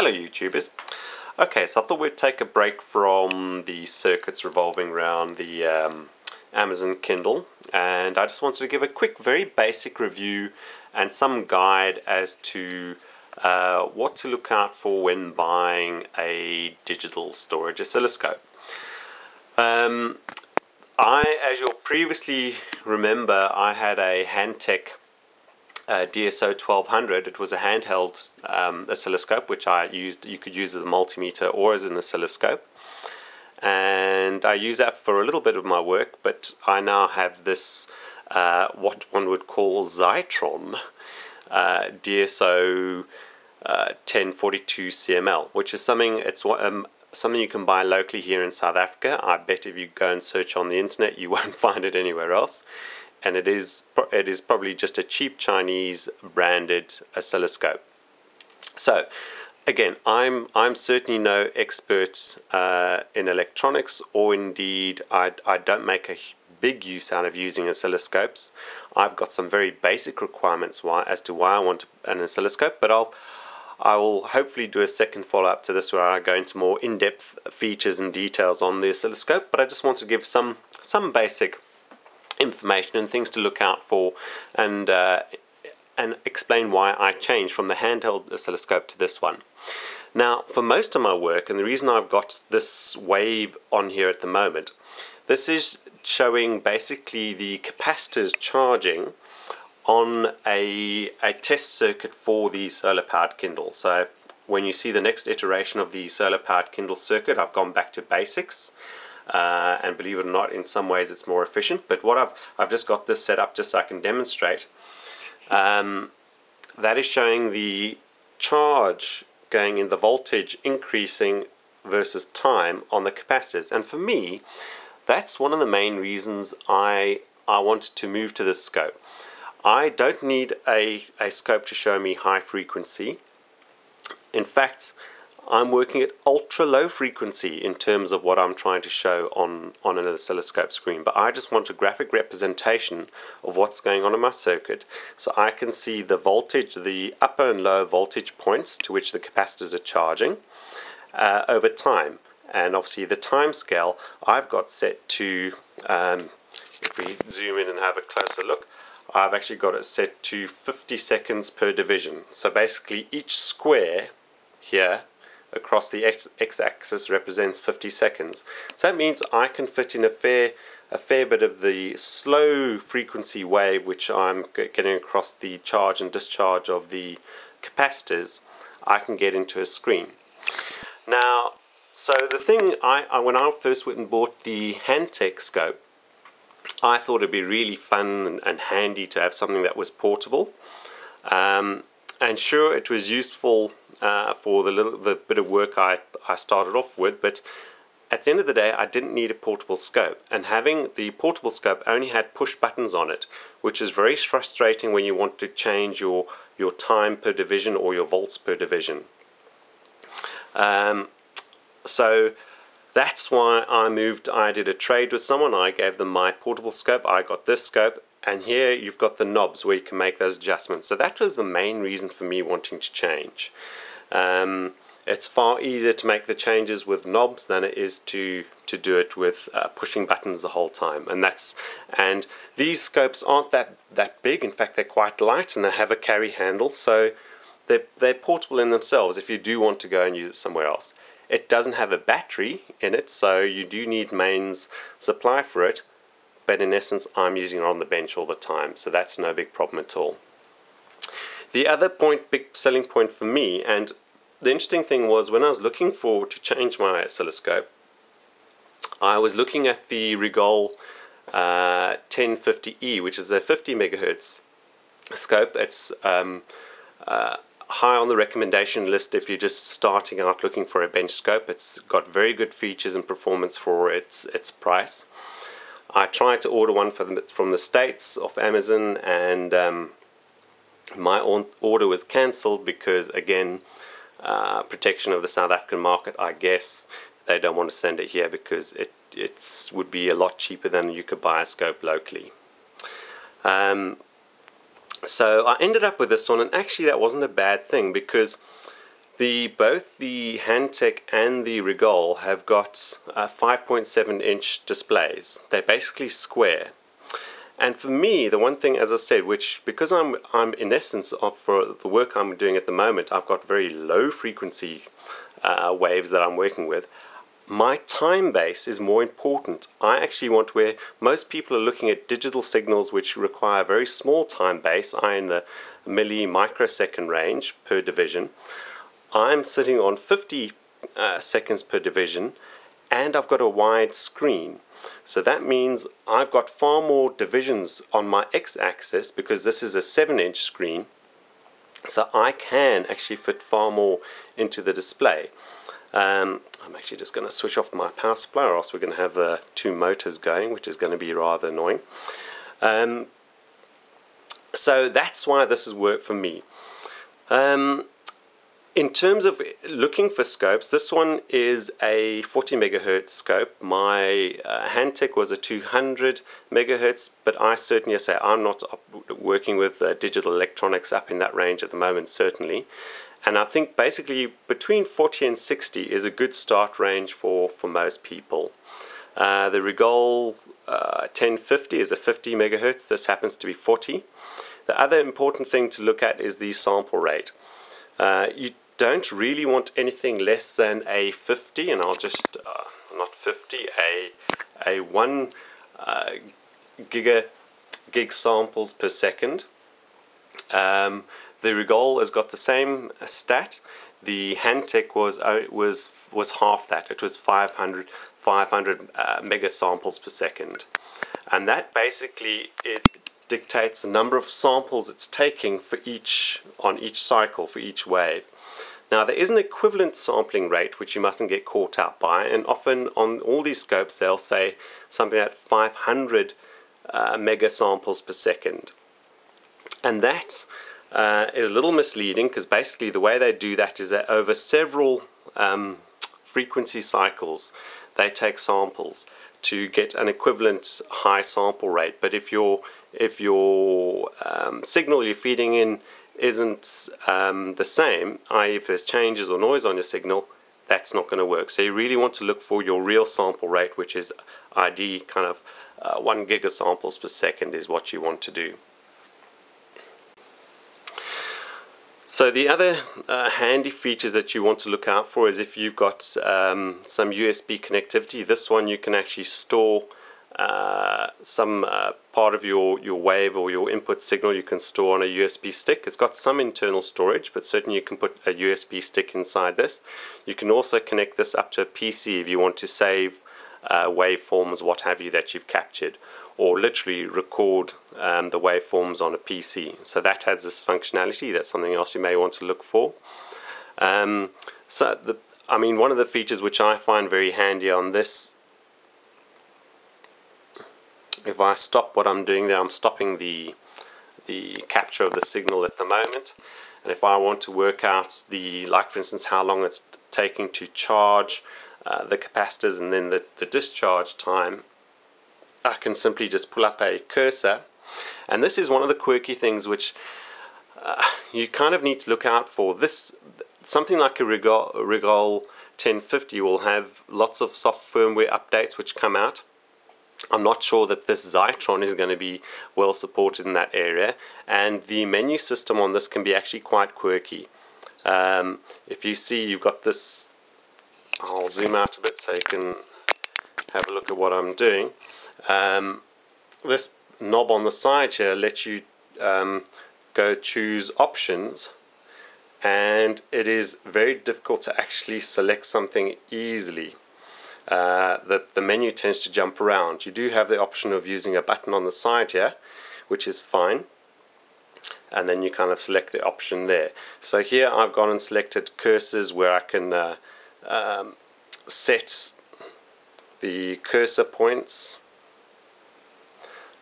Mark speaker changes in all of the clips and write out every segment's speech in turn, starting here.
Speaker 1: Hello YouTubers. Okay, so I thought we'd take a break from the circuits revolving around the um, Amazon Kindle and I just wanted to give a quick, very basic review and some guide as to uh, what to look out for when buying a digital storage oscilloscope. Um, I, as you'll previously remember, I had a Hantek uh, DSO 1200. It was a handheld um, oscilloscope, which I used. You could use as a multimeter or as an oscilloscope. And I use that for a little bit of my work, but I now have this, uh, what one would call Xytron uh, DSO 1042 uh, CML, which is something, it's um, something you can buy locally here in South Africa. I bet if you go and search on the internet, you won't find it anywhere else and it is it is probably just a cheap Chinese branded oscilloscope. So again, I'm I'm certainly no expert uh, in electronics, or indeed I I don't make a big use out of using oscilloscopes. I've got some very basic requirements why as to why I want an oscilloscope, but I'll I will hopefully do a second follow-up to this where I go into more in-depth features and details on the oscilloscope, but I just want to give some some basic information and things to look out for and uh, and explain why I changed from the handheld oscilloscope to this one. Now, for most of my work, and the reason I've got this wave on here at the moment, this is showing basically the capacitors charging on a, a test circuit for the solar powered Kindle. So when you see the next iteration of the solar powered Kindle circuit, I've gone back to basics. Uh, and believe it or not, in some ways it's more efficient. But what I've I've just got this set up just so I can demonstrate. Um, that is showing the charge going in the voltage increasing versus time on the capacitors. And for me, that's one of the main reasons I I wanted to move to this scope. I don't need a, a scope to show me high frequency. In fact, I'm working at ultra low frequency in terms of what I'm trying to show on, on an oscilloscope screen, but I just want a graphic representation of what's going on in my circuit so I can see the voltage, the upper and lower voltage points to which the capacitors are charging uh, over time. And obviously the time scale I've got set to, um, if we zoom in and have a closer look, I've actually got it set to 50 seconds per division. So basically each square here across the x-axis represents 50 seconds. So that means I can fit in a fair a fair bit of the slow frequency wave which I'm getting across the charge and discharge of the capacitors I can get into a screen. Now so the thing I, I when I first went and bought the Hantek scope I thought it'd be really fun and, and handy to have something that was portable um, and sure it was useful uh, for the little the bit of work I, I started off with but at the end of the day I didn't need a portable scope. And having the portable scope only had push buttons on it which is very frustrating when you want to change your your time per division or your volts per division. Um, so that's why I moved I did a trade with someone. I gave them my portable scope. I got this scope and here you've got the knobs where you can make those adjustments. So that was the main reason for me wanting to change. Um, it's far easier to make the changes with knobs than it is to to do it with uh, pushing buttons the whole time. And that's and these scopes aren't that that big. In fact they're quite light and they have a carry handle. So they're, they're portable in themselves if you do want to go and use it somewhere else. It doesn't have a battery in it so you do need mains supply for it but in essence I'm using it on the bench all the time so that's no big problem at all. The other point big selling point for me and the interesting thing was when I was looking for to change my oscilloscope I was looking at the Rigol uh, 1050E which is a 50 megahertz scope. It's um, uh, high on the recommendation list if you're just starting out looking for a bench scope. It's got very good features and performance for its its price I tried to order one from the, from the States off Amazon and um, my order was cancelled because again uh, protection of the South African market I guess. They don't want to send it here because it it's would be a lot cheaper than you could buy a scope locally. Um, so I ended up with this one and actually that wasn't a bad thing because The both the Hantek and the Rigol have got uh, 5.7 inch displays. They're basically square. And for me, the one thing, as I said, which because I'm I'm in essence of for the work I'm doing at the moment, I've got very low frequency uh, waves that I'm working with. My time base is more important. I actually want where most people are looking at digital signals which require a very small time base, I in the milli microsecond range per division. I'm sitting on 50 uh, seconds per division and I've got a wide screen. So that means I've got far more divisions on my x-axis because this is a 7-inch screen. So I can actually fit far more into the display. Um, I'm actually just going to switch off my power supply or else we're going to have uh, two motors going, which is going to be rather annoying. Um, so that's why this has worked for me. Um, in terms of looking for scopes, this one is a 40 megahertz scope. My uh, Hantek was a 200 megahertz, but I certainly say I'm not working with uh, digital electronics up in that range at the moment, certainly. And I think basically between 40 and 60 is a good start range for, for most people. Uh, the Rigol uh, 1050 is a 50 megahertz. This happens to be 40. The other important thing to look at is the sample rate. Uh, you don't really want anything less than a 50 and I'll just uh, not 50 a a 1 uh, giga gig samples per second. Um, the Rigol has got the same stat. The Hantek was uh, was was half that. It was 500 500 uh, mega samples per second. And that basically it dictates the number of samples it's taking for each on each cycle for each wave. Now there is an equivalent sampling rate which you mustn't get caught out by and often on all these scopes they'll say something like 500 uh, mega samples per second and that uh, is a little misleading because basically the way they do that is that over several um, frequency cycles they take samples to get an equivalent high sample rate. But if your if your um, signal you're feeding in isn't um, the same, i.e. if there's changes or noise on your signal, that's not going to work. So you really want to look for your real sample rate, which is ID kind of uh, one gigasamples per second is what you want to do. So the other uh, handy features that you want to look out for is if you've got um, some USB connectivity. This one you can actually store uh, some uh, part of your, your wave or your input signal you can store on a USB stick. It's got some internal storage, but certainly you can put a USB stick inside this. You can also connect this up to a PC if you want to save uh, waveforms, what have you, that you've captured or literally record um, the waveforms on a PC. So that has this functionality. That's something else you may want to look for. Um, so the, I mean, one of the features which I find very handy on this, if I stop what I'm doing there, I'm stopping the the capture of the signal at the moment. And if I want to work out the, like for instance, how long it's taking to charge uh, the capacitors and then the, the discharge time, I can simply just pull up a cursor and this is one of the quirky things which uh, you kind of need to look out for. This something like a Rigol, Rigol 1050 will have lots of soft firmware updates which come out. I'm not sure that this Xytron is going to be well supported in that area and the menu system on this can be actually quite quirky. Um, if you see you've got this I'll zoom out a bit so you can have a look at what I'm doing. Um, this knob on the side here lets you um, go choose options and it is very difficult to actually select something easily. Uh, the, the menu tends to jump around. You do have the option of using a button on the side here, which is fine. And then you kind of select the option there. So here I've gone and selected cursors where I can uh, um, set the cursor points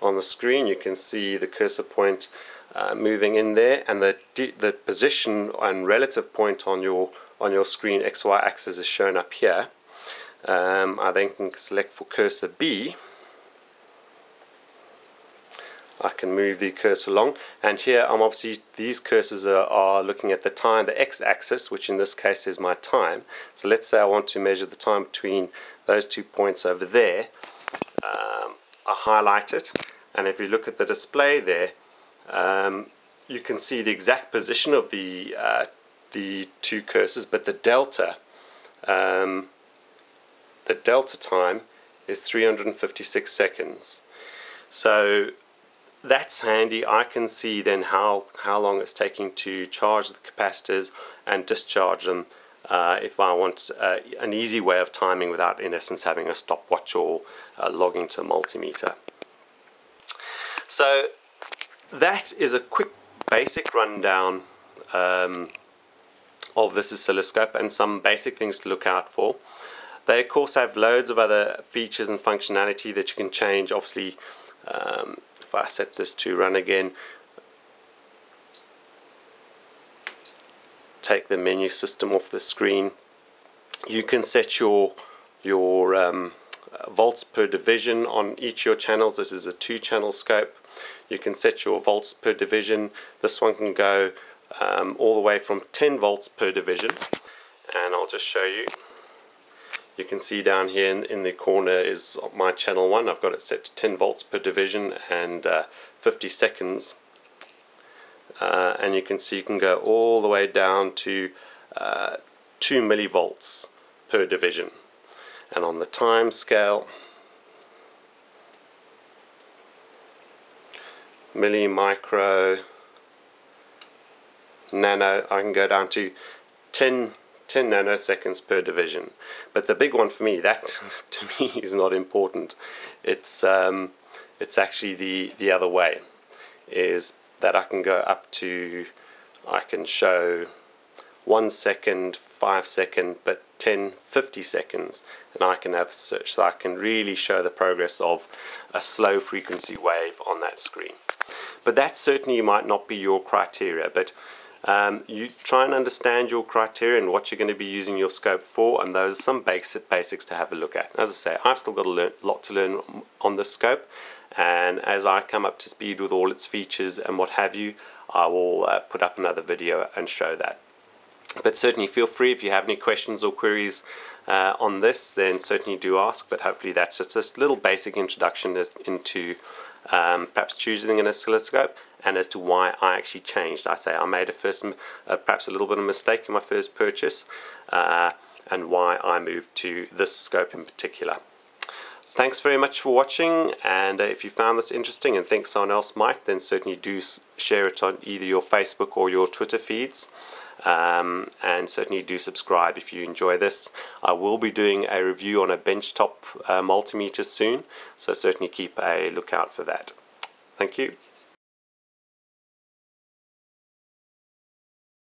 Speaker 1: on the screen you can see the cursor point uh, moving in there and the the position and relative point on your on your screen XY axis is shown up here um, I then can select for cursor B. I can move the cursor along and here I'm obviously these cursors are, are looking at the time the x-axis which in this case is my time. So let's say I want to measure the time between those two points over there. Um, I highlight it and if you look at the display there um, you can see the exact position of the uh, the two cursors but the delta um, the delta time is 356 seconds so that's handy. I can see then how, how long it's taking to charge the capacitors and discharge them uh, if I want uh, an easy way of timing without in essence having a stopwatch or uh, logging to a multimeter. So that is a quick basic rundown um, of this oscilloscope and some basic things to look out for. They of course have loads of other features and functionality that you can change. Obviously um, if I set this to run again take the menu system off the screen. You can set your your um, volts per division on each of your channels. This is a two channel scope. You can set your volts per division. This one can go um, all the way from 10 volts per division. And I'll just show you you can see down here in, in, the corner is my channel 1 I've got it set to 10 volts per division and uh, 50 seconds. Uh, and you can see you can go all the way down to uh, 2 millivolts per division. And on the time scale milli micro nano I can go down to 10 10 nanoseconds per division. But the big one for me, that to me is not important. It's um, it's actually the the other way, is that I can go up to, I can show one second, five second, but 10, 50 seconds, and I can have search, so I can really show the progress of a slow frequency wave on that screen. But that certainly might not be your criteria, but um, you try and understand your criteria and what you're going to be using your scope for, and those are some basic basics to have a look at. As I say, I've still got a learn, lot to learn on the scope, and as I come up to speed with all its features and what have you, I will uh, put up another video and show that. But certainly feel free if you have any questions or queries uh, on this, then certainly do ask. But hopefully that's just a little basic introduction into um, perhaps choosing an oscilloscope and as to why I actually changed. I say I made a first, uh, perhaps a little bit of mistake in my first purchase uh, and why I moved to this scope in particular. Thanks very much for watching and uh, if you found this interesting and think someone else might then certainly do share it on either your Facebook or your Twitter feeds. Um, and certainly do subscribe if you enjoy this. I will be doing a review on a benchtop uh, multimeter soon, so certainly keep a lookout for that. Thank you.